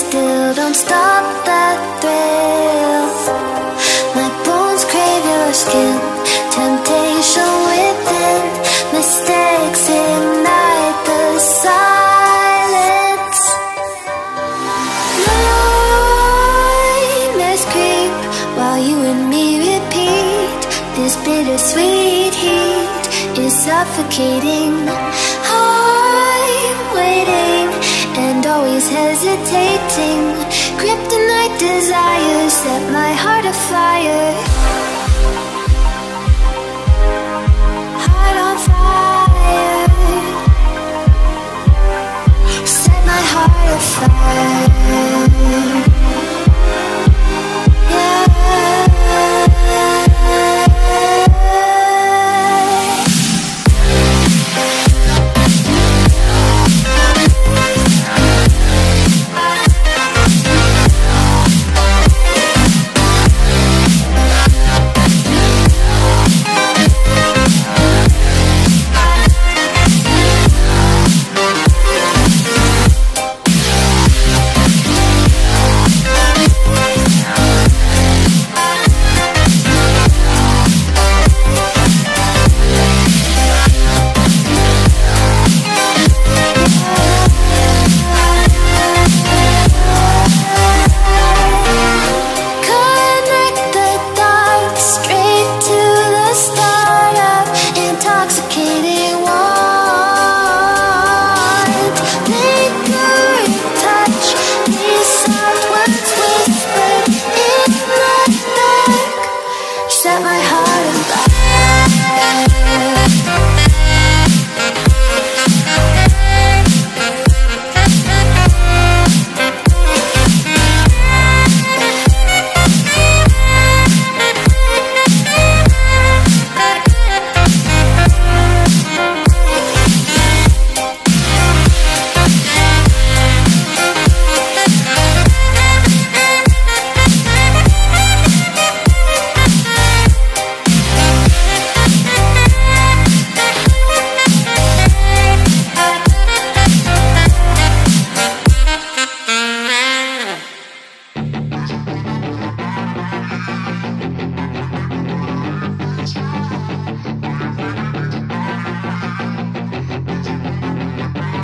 Still, don't stop that thrill. My bones crave your skin, temptation within. Mistakes ignite the silence. Nightmares creep while you and me repeat. This bittersweet heat is suffocating. I'm waiting and always hesitating Kryptonite desires set my heart afire. Heart on fire. Set my heart afire